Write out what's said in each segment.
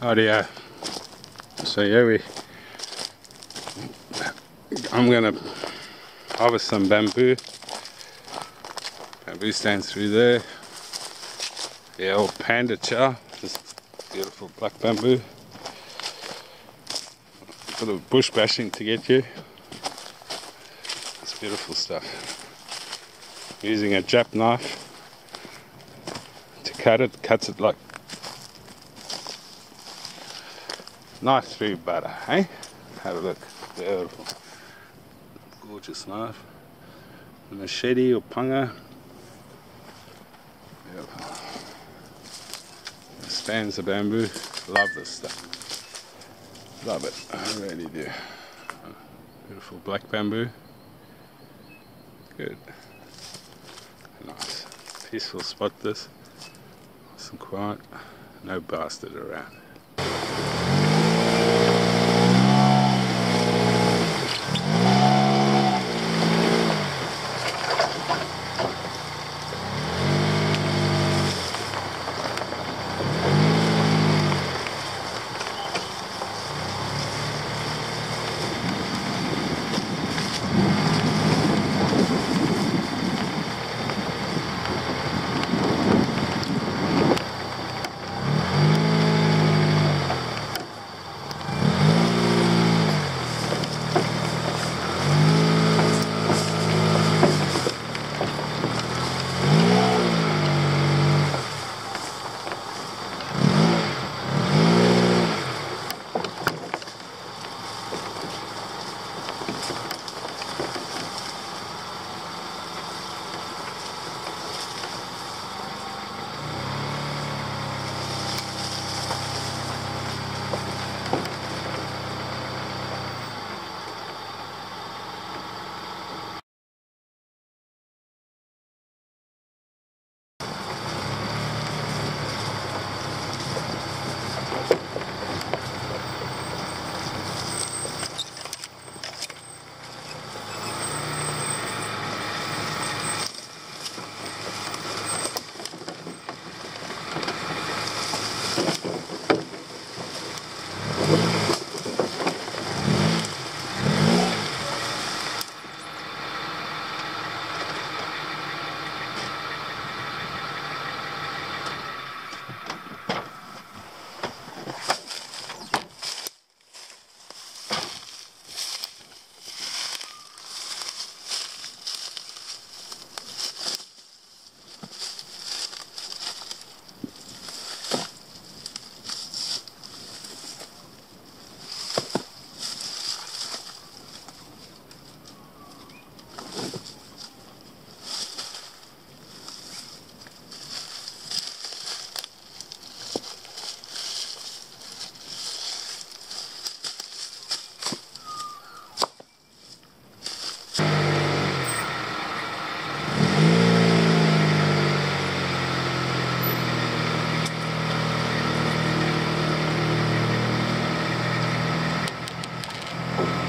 Oh yeah. So yeah, we. I'm gonna harvest some bamboo. Bamboo stands through there. The old panda chow, this beautiful black bamboo. A Bit of bush bashing to get you. It's beautiful stuff. Using a Jap knife to cut it, cuts it like Nice through butter, eh? Have a look. Beautiful. Gorgeous knife. A machete or panga. Beautiful. Stands of bamboo. Love this stuff. Love it. I really do. Beautiful black bamboo. Good. Nice. Peaceful spot this. Nice and quiet. No bastard around.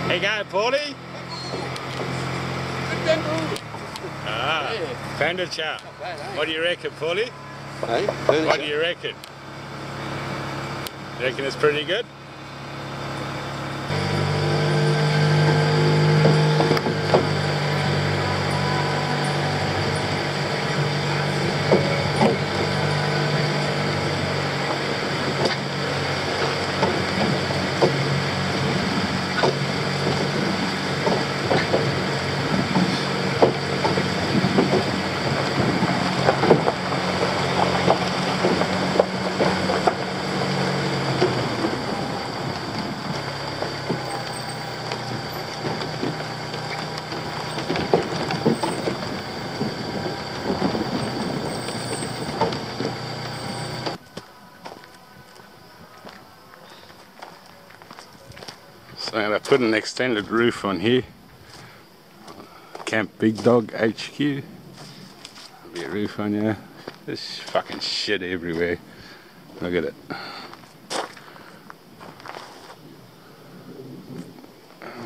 Hey, going, Paulie? Ah, Panda Chow. What do you reckon, Paulie? Hey, What do you reckon? You reckon it's pretty good? So I put an extended roof on here. Camp Big Dog HQ. There'll be a roof on here. There's fucking shit everywhere. Look at it.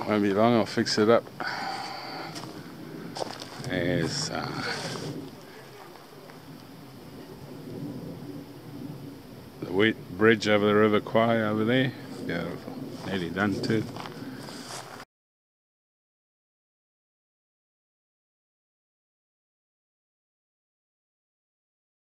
Won't be long, I'll fix it up. There's uh, the wheat bridge over the River Kwai over there. Beautiful. Nearly done too.